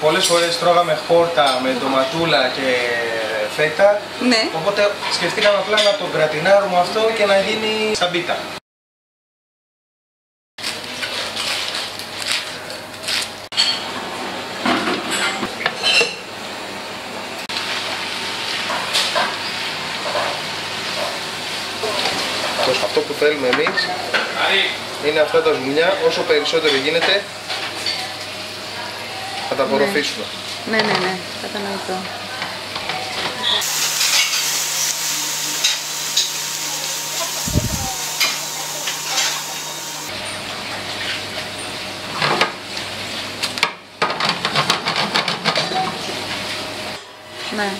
Πολλές φορές τρώγαμε χόρτα με ντοματούλα και φέτα. Ναι. Οπότε σκεφτήκαμε απλά να το γκρατινάρουμε αυτό και να γίνει σαν πίτα. Αυτό που θέλουμε εμείς είναι αυτά τα ζουμιά όσο περισσότερο γίνεται θα τα απορροφήσουμε. Ναι, ναι, ναι, κατανοητό. Ναι.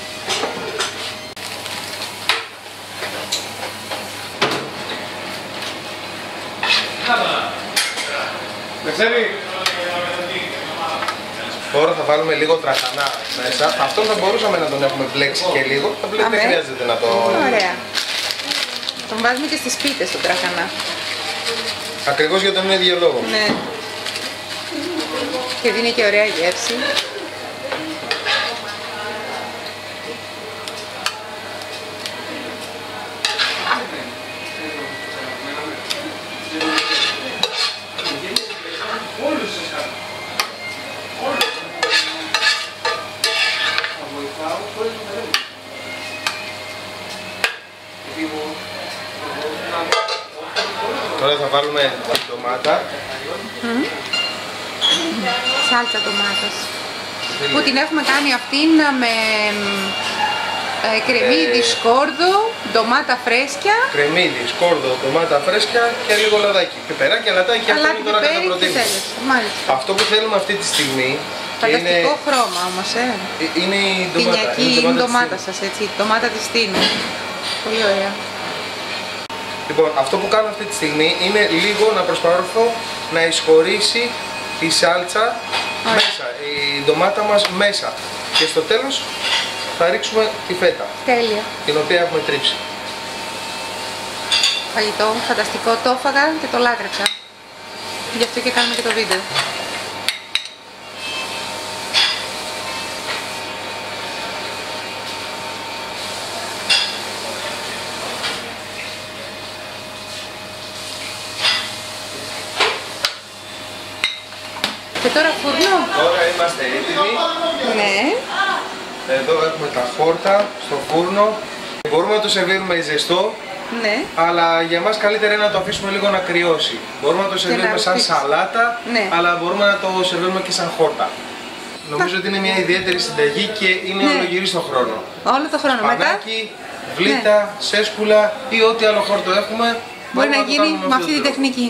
Τώρα θα βάλουμε λίγο τραχανά μέσα. Αυτό θα μπορούσαμε να τον έχουμε μπλέξει και λίγο. Απλά δεν Αμέ. χρειάζεται να το. Ωραία. Τον βάζουμε και στις πίτες τον τραχανά. Ακριβώς για τον ίδιο λόγο. Ναι. Και δίνει και ωραία γεύση. Τώρα θα βάλουμε την ντομάτα. Σάλτσα ντομάτας. Που την έχουμε κάνει αυτήν με ε, κρεμμύδι Ε. σκόρδο, ντομάτα φρέσκια, Κρεμμύδι, σκόρδο, ντομάτα φρέσκια και λίγο λαδάκι. Πιπεράκι, αλατάκι, αυτό αλάτι είναι τώρα κατά πιπέρι και προτίμηση. τέλος. Μάλιστα. Αυτό που θέλουμε αυτή τη στιγμή και είναι, Φανταστικό χρώμα όμως, ε. είναι η ντομάτα. Πινιακή είναι η είναι η ντομάτα ντομάτα της σας, έτσι. Η ντομάτα της τίνου. Πολύ ωραία. Λοιπόν, αυτό που κάνω αυτή τη στιγμή είναι λίγο να προσπαθώ να εισχωρήσει η σάλτσα Ωραία. μέσα, η ντομάτα μας μέσα. Και στο τέλος θα ρίξουμε τη φέτα, Τέλεια. την οποία έχουμε τρίψει. Φαγητό, φανταστικό. Το έφαγα και το λάτρεψα. Γι' αυτό και κάνουμε και το βίντεο. Και τώρα φουρνό. Τώρα είμαστε έτοιμοι. Ναι. Εδώ έχουμε τα χόρτα στο φούρνο. Μπορούμε να το σερβίρουμε ζεστό, Ναι. αλλά για μας καλύτερα είναι να το αφήσουμε λίγο να κρυώσει. Μπορούμε να το σερβίρουμε σαν ρουφήξει. σαλάτα, Ναι. αλλά μπορούμε να το σερβίρουμε και σαν χόρτα. Νομίζω ότι είναι μια ιδιαίτερη συνταγή και είναι Ναι. ολογυρή στον χρόνο. Όλο το χρόνο. Μετά; Πανάκι, βλήτα, σέσκουλα ή ό,τι άλλο χόρτο έχουμε. μπορεί μπορούμε να το γίνει κάνουμε με αυτόν αυτή τον τη τρόπο. τεχνική.